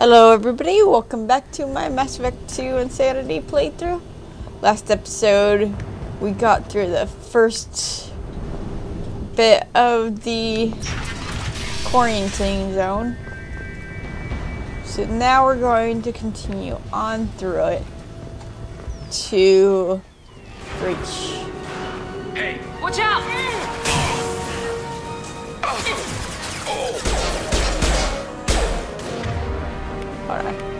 Hello everybody, welcome back to my Mass Effect 2 Insanity playthrough. Last episode, we got through the first bit of the quarantine zone. So now we're going to continue on through it to reach. Hey, watch out! Alright.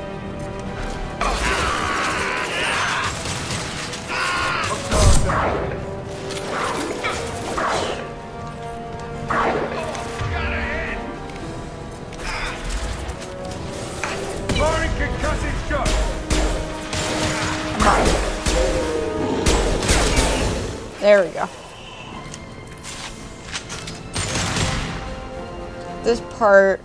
There we go. This part,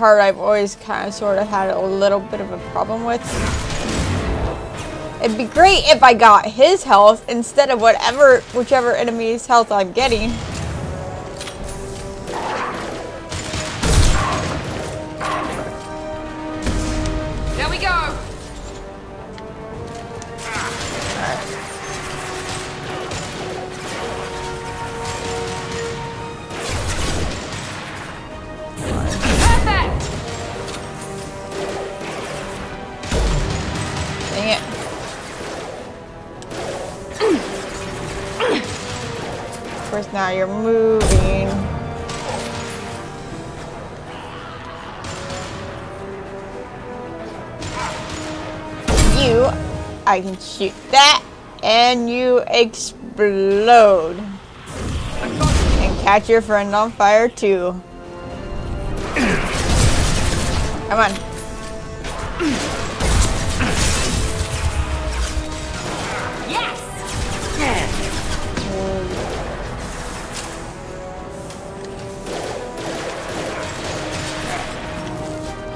part I've always kind of sort of had a little bit of a problem with. It'd be great if I got his health instead of whatever, whichever enemy's health I'm getting. You, I can shoot that, and you explode. And catch your friend on fire, too. Come on. Yes.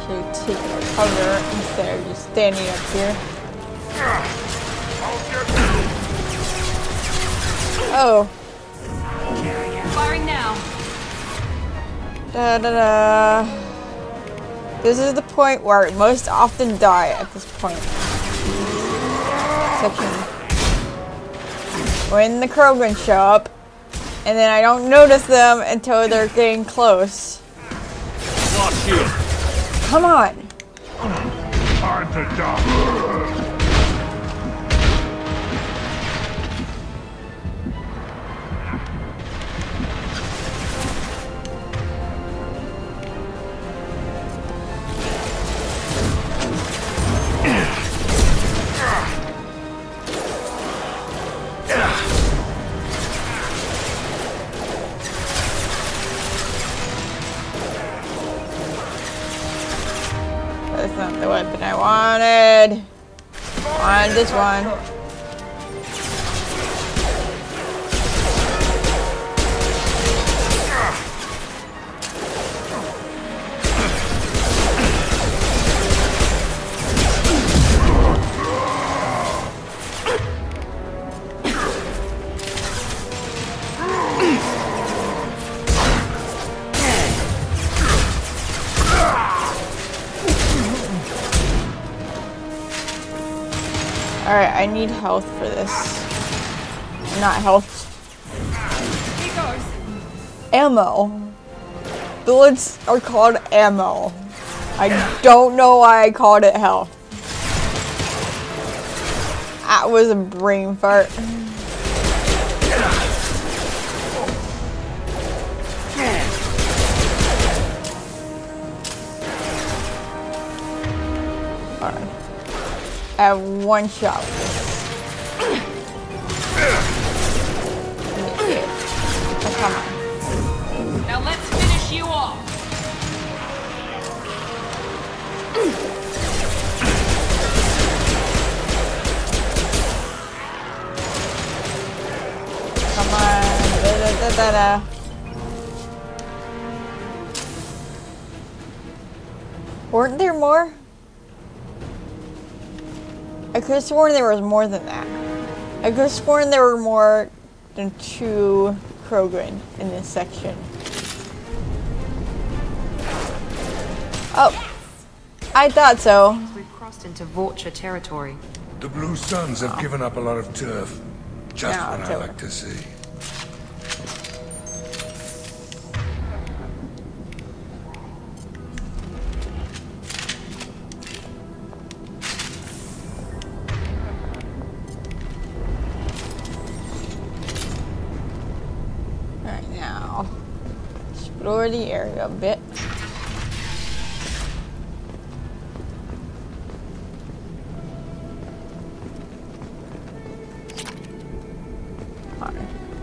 Should take cover instead of just standing up here. Oh, Firing now. da da da. This is the point where I most often die at this point. Section. When the Krogan show up, and then I don't notice them until they're getting close. Watch you! Come on. Time to die! I wanted I need health for this. Not health. Ammo. Bullets are called ammo. I don't know why I called it health. That was a brain fart. Alright. I have one shot. Da, da. Weren't there more? I could have sworn there was more than that. I could have sworn there were more than two Krogan in this section. Oh. I thought so. We've crossed into Vorcha territory. The Blue Suns have oh. given up a lot of turf. Just Yeah, what I like to see. Explore the area a bit.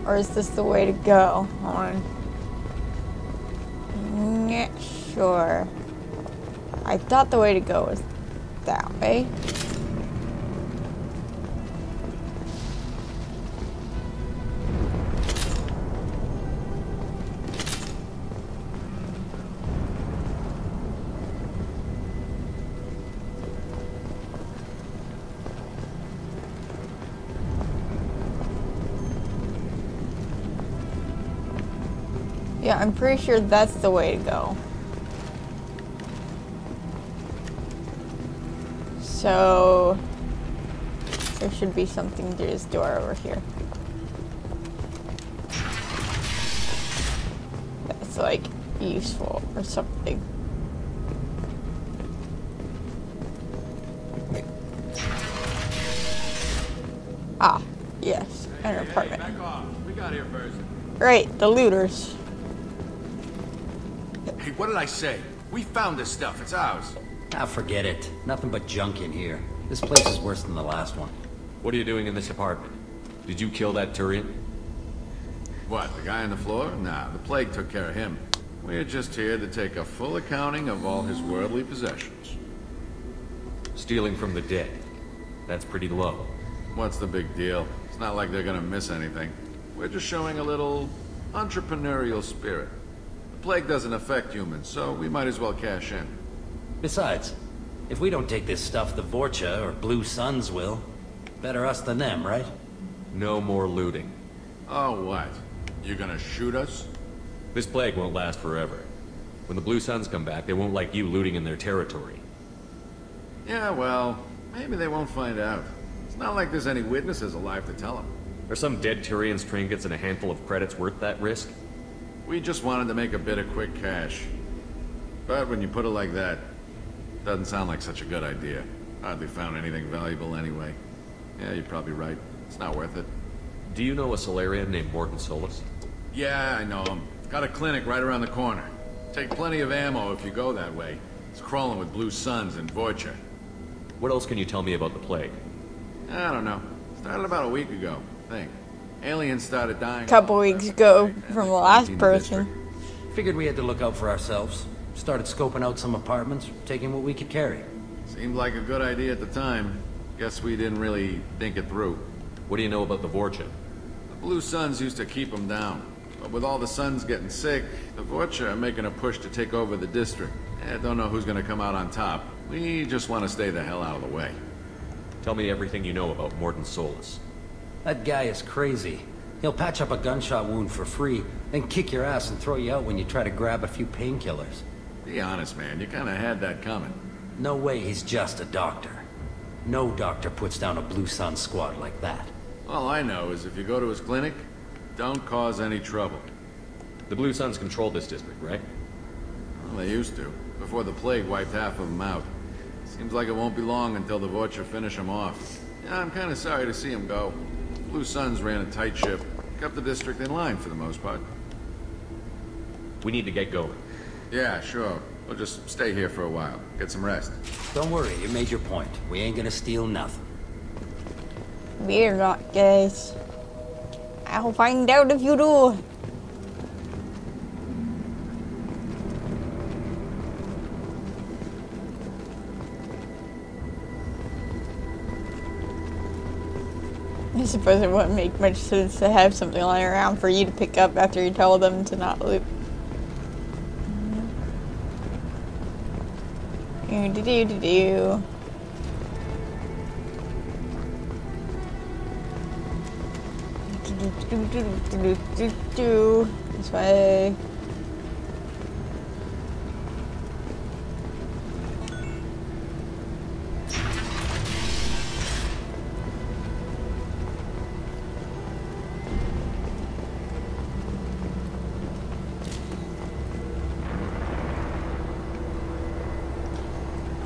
Or is this the way to go? Hold on. Not sure. I thought the way to go was that way. I'm pretty sure that's the way to go. So there should be something through this door over here. That's like useful or something. Ah, yes, an apartment. Back off. We got here first. Right, the looters. Hey, what did I say? We found this stuff. It's ours. Ah, forget it. Nothing but junk in here. This place is worse than the last one. What are you doing in this apartment? Did you kill that Turian? What, the guy on the floor? Nah, the plague took care of him. We're just here to take a full accounting of all his worldly possessions. Stealing from the dead. That's pretty low. What's the big deal? It's not like they're gonna miss anything. We're just showing a little entrepreneurial spirit. The plague doesn't affect humans, so we might as well cash in. Besides, if we don't take this stuff, the Vorcha or Blue Suns will. Better us than them, right? No more looting. Oh, what? You gonna shoot us? This plague won't last forever. When the Blue Suns come back, they won't like you looting in their territory. Yeah, well, maybe they won't find out. It's not like there's any witnesses alive to tell them. Are some dead Turians trinkets and a handful of credits worth that risk? We just wanted to make a bit of quick cash. But when you put it like that, doesn't sound like such a good idea. Hardly found anything valuable anyway. Yeah, you're probably right. It's not worth it. Do you know a Salarian named Mordin Solus? Yeah, I know him. Got a clinic right around the corner. Take plenty of ammo if you go that way. It's crawling with Blue Suns and Vorcha. What else can you tell me about the plague? I don't know. Started about a week ago, I think. Aliens started dying. A couple weeks ago from the last person. Figured we had to look out for ourselves. Started scoping out some apartments, taking what we could carry. Seemed like a good idea at the time. Guess we didn't really think it through. What do you know about the Vorcha? The Blue Suns used to keep them down. But with all the Suns getting sick, the Vorcha are making a push to take over the district. Eh, don't know who's gonna come out on top. We just want to stay the hell out of the way. Tell me everything you know about Mordin Solus. That guy is crazy. He'll patch up a gunshot wound for free, then kick your ass and throw you out when you try to grab a few painkillers. Be honest, man. You kind of had that coming. No way he's just a doctor. No doctor puts down a Blue Sun squad like that. All I know is if you go to his clinic, don't cause any trouble. The Blue Suns control this district, right? Well, they used to, before the plague wiped half of them out. Seems like it won't be long until the Vorcha finish them off. Yeah, I'm kind of sorry to see them go. Blue Suns ran a tight ship, kept the district in line for the most part. We need to get going. Yeah, sure. We'll just stay here for a while, get some rest. Don't worry, you made your point. We ain't gonna steal nothing. We're not, guys. I'll find out if you do. Suppose it wouldn't make much sense to have something lying around for you to pick up after you tell them to not loot. Do do do do do. This way.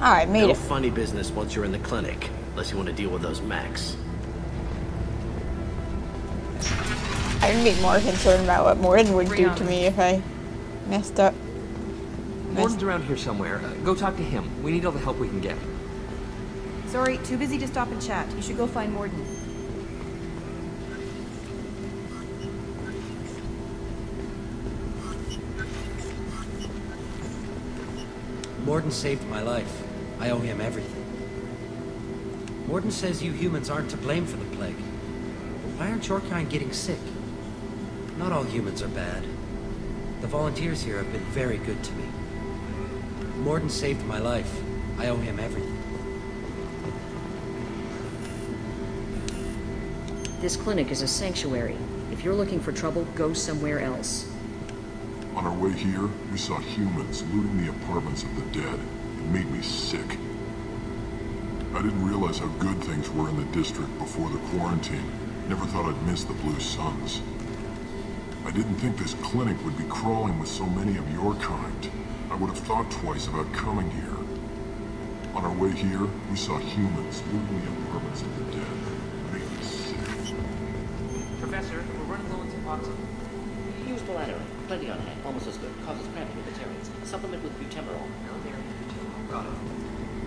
Alright, made No it. funny business once you're in the clinic, unless you want to deal with those Macs. I'd be more concerned about what Mordin would do to me if I messed up. Mordin's around here somewhere. Uh, go talk to him. We need all the help we can get. Sorry, too busy to stop and chat. You should go find Mordin. Mordin saved my life. I owe him everything. Mordin says you humans aren't to blame for the plague. Why aren't your kind getting sick? Not all humans are bad. The volunteers here have been very good to me. Mordin saved my life. I owe him everything. This clinic is a sanctuary. If you're looking for trouble, go somewhere else. On our way here, we saw humans looting the apartments of the dead. It made me sick. I didn't realize how good things were in the district before the quarantine. Never thought I'd miss the Blue Suns. I didn't think this clinic would be crawling with so many of your kind. I would have thought twice about coming here. On our way here, we saw humans looting the apartments of the dead. It made me sick. Professor, we're running low on Suboxone. Use Melatonin. Plenty on hand. Almost as good. Causes cramping with Batarians. Supplement with butemerol.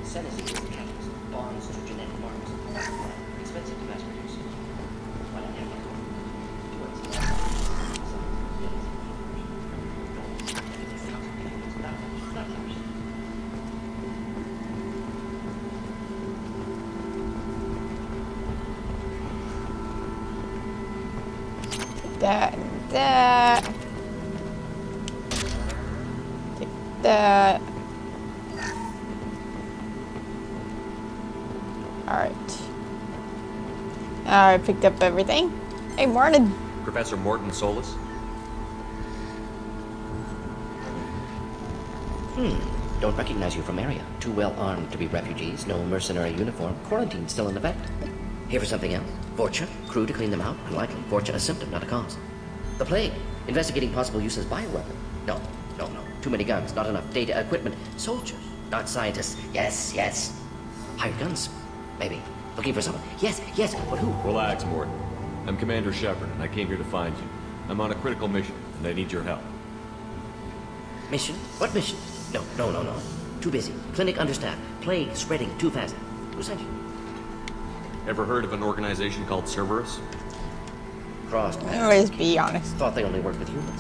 Senescence is catalyst. Bonds to genetic marks. Expensive to mass produce. Why not have that. Alright, picked up everything. Hey, Mordin. Professor Mordin Solus. Hmm. Don't recognize you from area. Too well armed to be refugees. No mercenary uniform. Quarantine still in effect. Here for something else. Vorcha. Crew to clean them out. Unlikely. Vorcha a symptom, not a cause. The plague. Investigating possible use as bioweapon. No, no, no. Too many guns. Not enough data equipment. Soldiers. Not scientists. Yes, yes. Hired guns. Maybe. Looking for someone. Yes, yes. But who? Relax, Mordin. I'm Commander Shepard, and I came here to find you. I'm on a critical mission, and I need your help. Mission? What mission? No, no, no, no. Too busy. Clinic understaffed. Plague spreading too fast. Who sent you? Ever heard of an organization called Cerberus? Crossed. Always be honest. Thought they only worked with humans.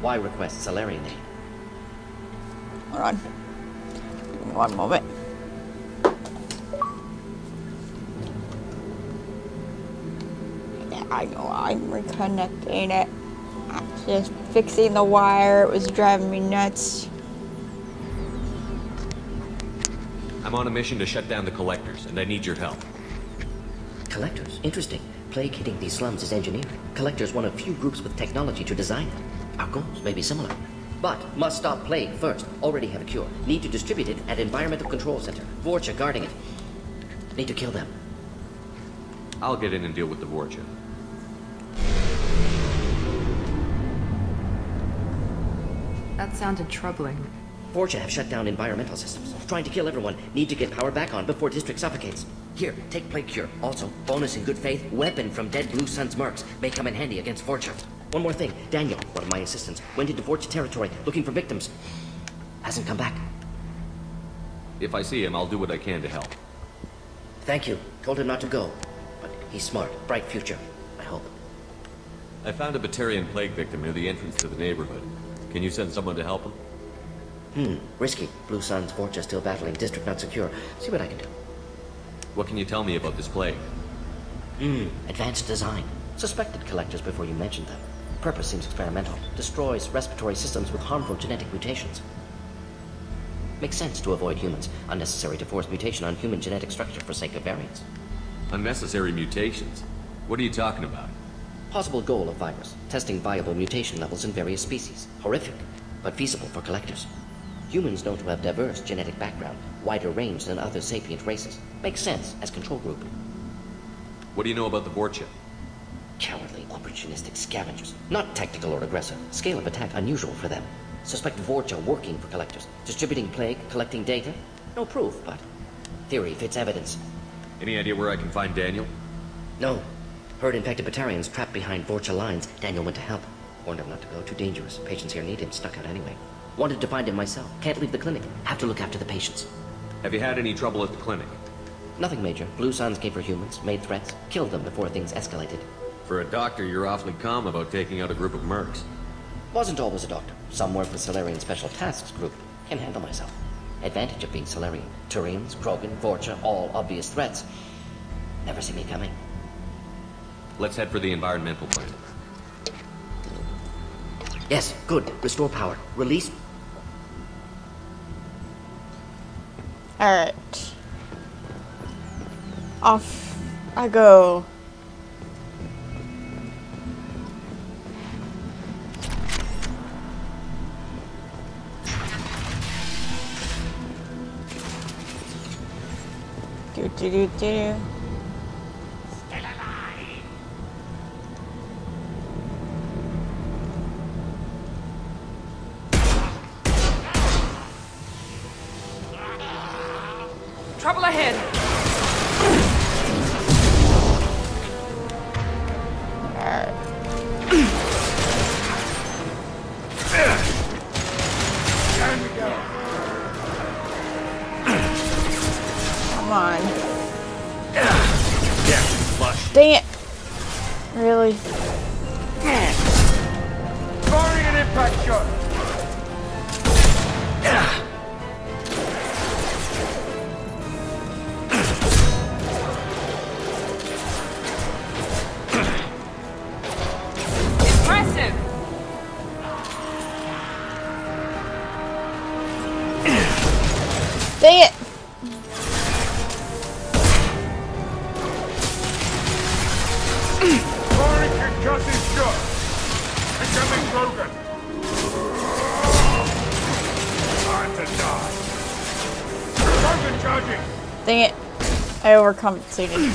Why request Salarian aid? Hold on. One moment. I know I'm reconnecting it. I'm just fixing the wire. It was driving me nuts. I'm on a mission to shut down the collectors, and I need your help. Collectors? Interesting. Plague hitting these slums is engineering. Collectors one of few groups with technology to design it. Our goals may be similar. But must stop plague first. Already have a cure. Need to distribute it at Environmental Control Center. Vorcha guarding it. Need to kill them. I'll get in and deal with the Vorcha. That sounded troubling. Vorcha have shut down environmental systems. Trying to kill everyone. Need to get power back on before district suffocates. Here, take plague cure. Also, bonus in good faith, weapon from dead Blue Sun's mercs. May come in handy against Vorcha. One more thing. Daniel, one of my assistants, went into Vorcha territory looking for victims. Hasn't come back. If I see him, I'll do what I can to help. Thank you. Told him not to go. But he's smart. Bright future. I hope. I found a Batarian plague victim near the entrance to the neighborhood. Can you send someone to help him? Hmm. Risky. Blue Sun's fortress still battling. District not secure. See what I can do. What can you tell me about this plague? Hmm. Advanced design. Suspected collectors before you mentioned them. Purpose seems experimental. Destroys respiratory systems with harmful genetic mutations. Makes sense to avoid humans. Unnecessary to force mutation on human genetic structure for sake of variance. Unnecessary mutations? What are you talking about? Possible goal of virus. Testing viable mutation levels in various species. Horrific, but feasible for collectors. Humans known to have diverse genetic background, wider range than other sapient races. Makes sense as control group. What do you know about the Vorcha? Cowardly, opportunistic scavengers. Not tactical or aggressive. Scale of attack unusual for them. Suspect Vorcha working for collectors. Distributing plague, collecting data. No proof, but theory fits evidence. Any idea where I can find Daniel? No. Heard infected Batarians trapped behind Vorcha lines. Daniel went to help. Warned him not to go. Too dangerous. Patients here need him. Stuck out anyway. Wanted to find him myself. Can't leave the clinic. Have to look after the patients. Have you had any trouble at the clinic? Nothing major. Blue Suns came for humans, made threats, killed them before things escalated. For a doctor, you're awfully calm about taking out a group of mercs. Wasn't always a doctor. Some work with Salarian Special Tasks Group. Can handle myself. Advantage of being Salarian. Turians, Krogan, Vorcha, all obvious threats. Never see me coming. Let's head for the environmental plant. Yes, good. Restore power. Release. Alright. Off I go. Do do do do. Krogan it! Dang it. I overcompensated.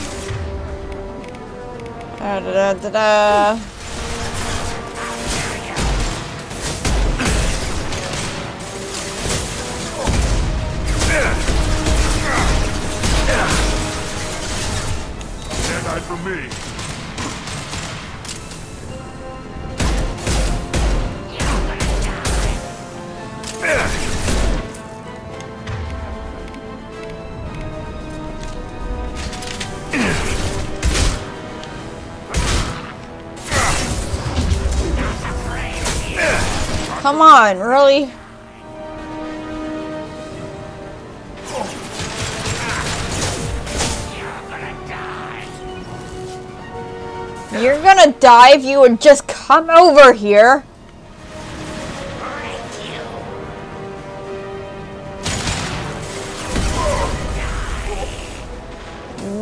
Da da da da da. For me. Come on, really? You're gonna die if you would just come over here.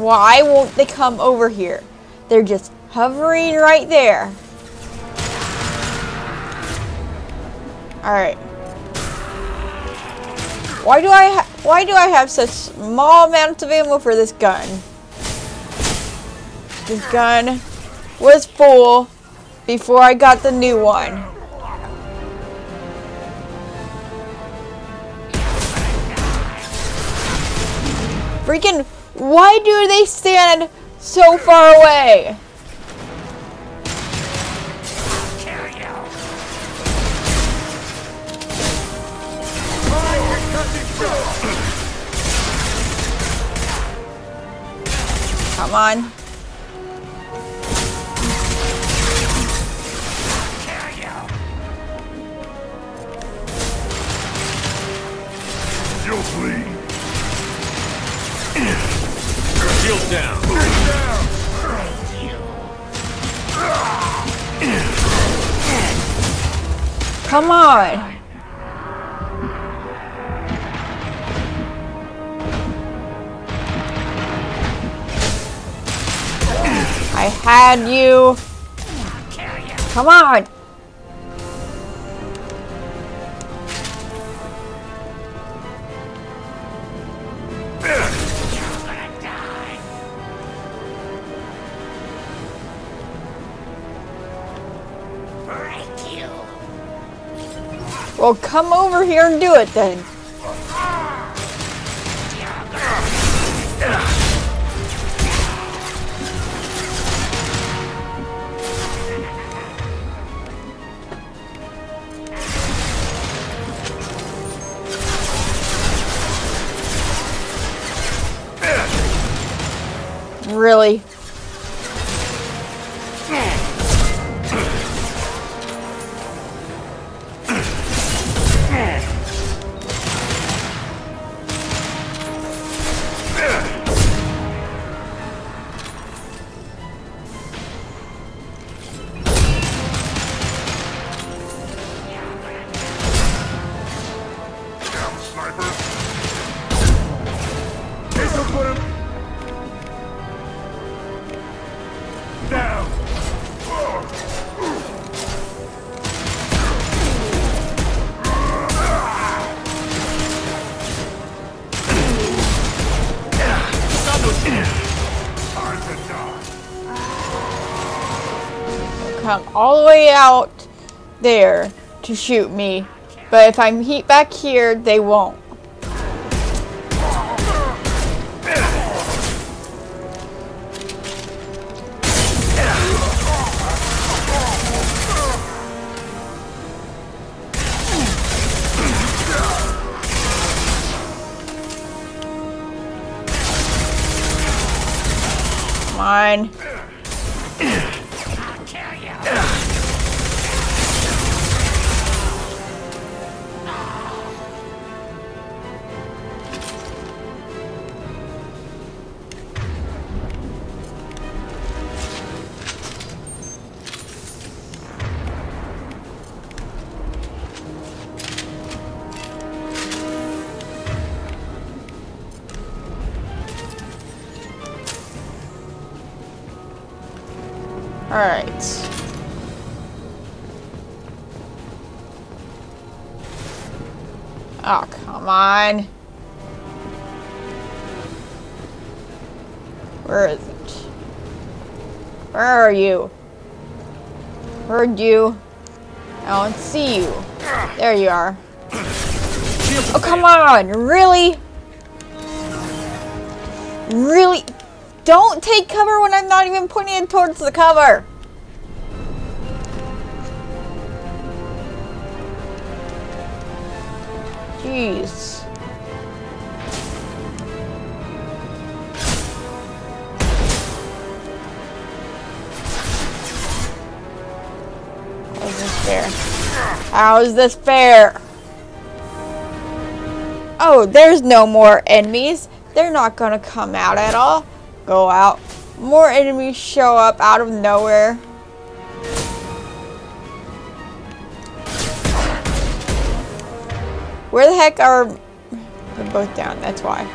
Why won't they come over here? They're just hovering right there. Alright. Why do I why do I have such small amounts of ammo for this gun? This gun was full before I got the new one. Freaking, why do they stand so far away? Come on. Down. Come on. I had you. Come on. Well, come over here and do it then. Come all the way out there to shoot me. But if I'm heat back here, they won't. On. Alright. You? Heard you. I don't see you. There you are. Oh, come on! Really? Really? Don't take cover when I'm not even pointing towards the cover. Jeez. How is this fair? Oh, there's no more enemies. They're not gonna come out at all. Go out. More enemies show up out of nowhere. Where the heck are... They're both down, that's why.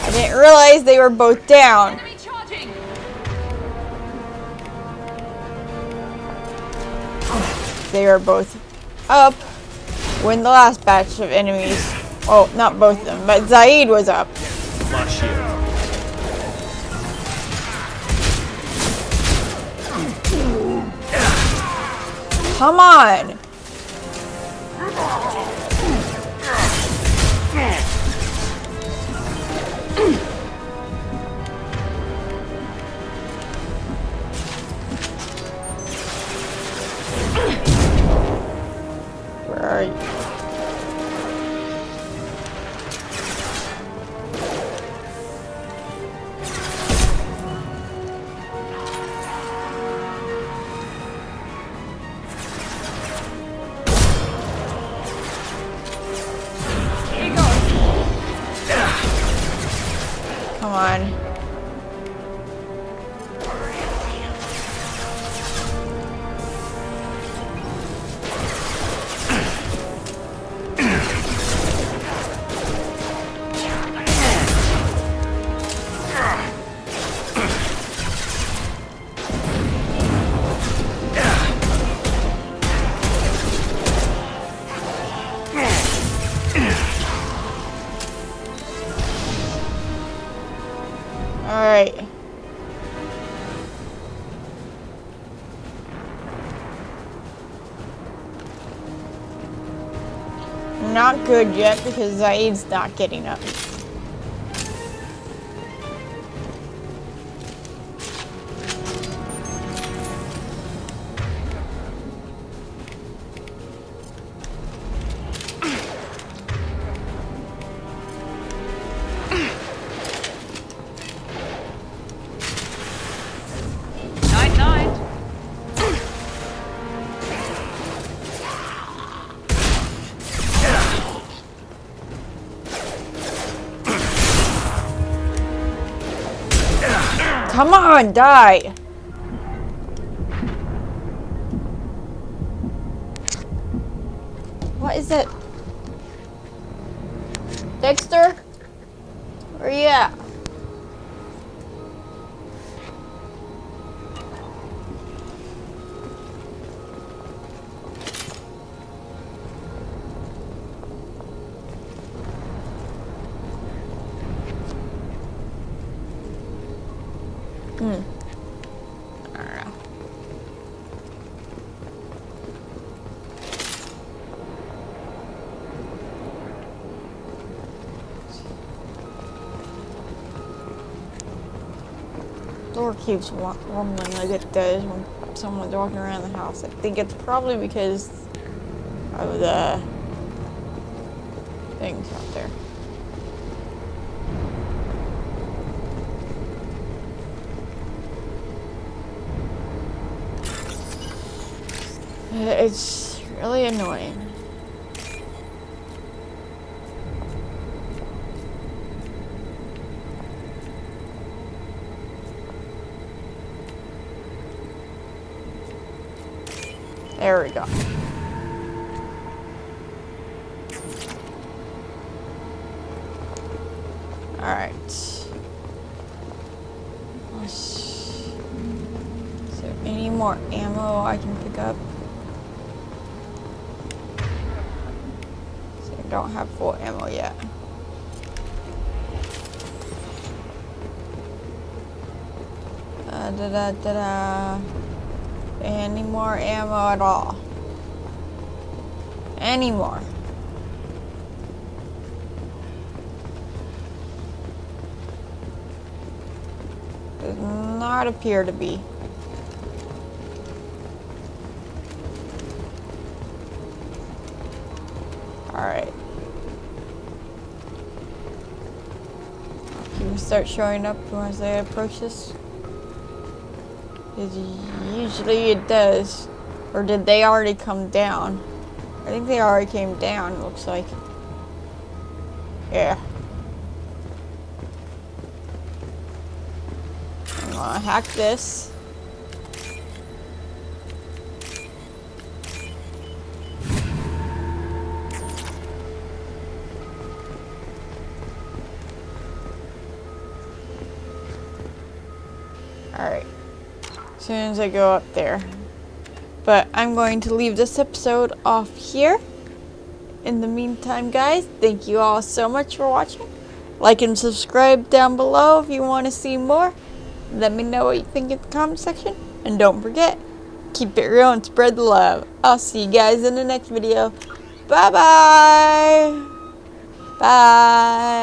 I didn't realize they were both down. They are both up when the last batch of enemies... Oh, not both of them, but Zaeed was up. Come on! Come on. Good yet because Zaeed's not getting up. On, die! Keeps rumbling like it does when someone's walking around the house. I think it's probably because of the things out there. It's really annoying. There we go. Alright. Is there any more ammo I can pick up? So I don't have full ammo yet. Uh, da da da da. Any more ammo at all? Any more? Does not appear to be. Alright. Can we start showing up once they approach? 'Cause usually it does. Or did they already come down? I think they already came down, looks like. Yeah. Gonna hack this. Alright. As soon as I go up there. But I'm going to leave this episode off here. In the meantime, guys, thank you all so much for watching. Like and subscribe down below if you want to see more. Let me know what you think in the comment section. And don't forget, keep it real and spread the love. I'll see you guys in the next video. Bye-bye. Bye.